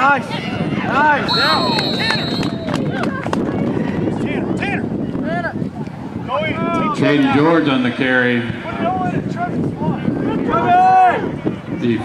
Nice. Nice. Down. Tanner. Tanner. Tanner. Go in. Caden George on the carry. Put it on.